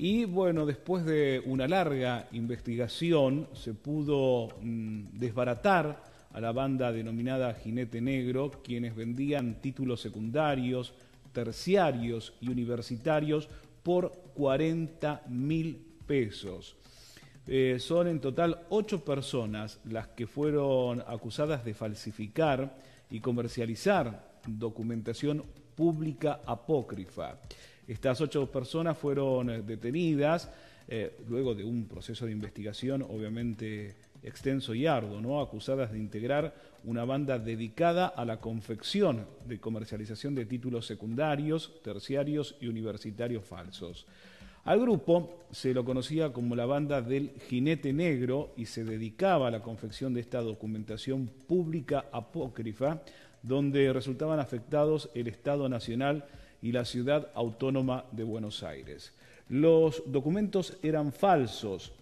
Y bueno, después de una larga investigación se pudo mm, desbaratar a la banda denominada Jinete Negro, quienes vendían títulos secundarios, terciarios y universitarios por 40 mil pesos. Eh, son en total ocho personas las que fueron acusadas de falsificar y comercializar documentación pública apócrifa. Estas ocho personas fueron eh, detenidas eh, luego de un proceso de investigación obviamente extenso y arduo, ¿no? acusadas de integrar una banda dedicada a la confección de comercialización de títulos secundarios, terciarios y universitarios falsos. Al grupo se lo conocía como la banda del jinete negro y se dedicaba a la confección de esta documentación pública apócrifa, donde resultaban afectados el Estado Nacional y la ciudad autónoma de Buenos Aires. Los documentos eran falsos,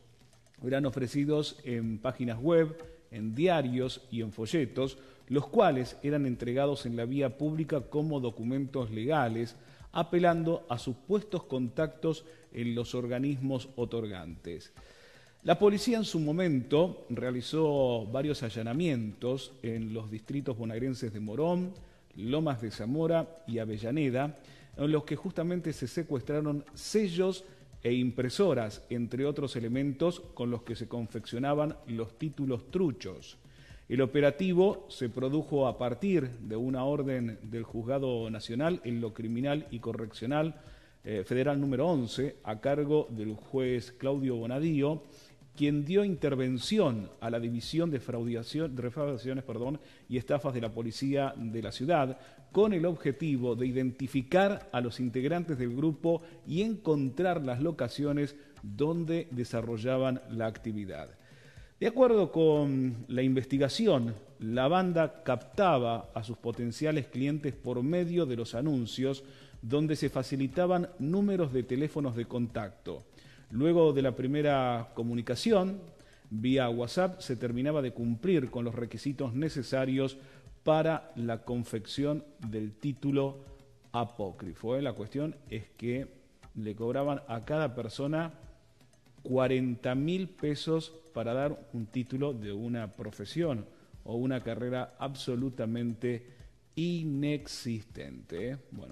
eran ofrecidos en páginas web, en diarios y en folletos, los cuales eran entregados en la vía pública como documentos legales, apelando a supuestos contactos en los organismos otorgantes. La policía en su momento realizó varios allanamientos en los distritos bonaerenses de Morón, Lomas de Zamora y Avellaneda, en los que justamente se secuestraron sellos e impresoras, entre otros elementos con los que se confeccionaban los títulos truchos. El operativo se produjo a partir de una orden del Juzgado Nacional en lo Criminal y Correccional eh, Federal número 11, a cargo del juez Claudio Bonadío, quien dio intervención a la División de Fraudaciones perdón, y Estafas de la Policía de la Ciudad, con el objetivo de identificar a los integrantes del grupo y encontrar las locaciones donde desarrollaban la actividad. De acuerdo con la investigación, la banda captaba a sus potenciales clientes por medio de los anuncios donde se facilitaban números de teléfonos de contacto. Luego de la primera comunicación, vía WhatsApp, se terminaba de cumplir con los requisitos necesarios para la confección del título apócrifo. ¿eh? La cuestión es que le cobraban a cada persona 40 mil pesos para dar un título de una profesión o una carrera absolutamente inexistente. ¿eh? Bueno.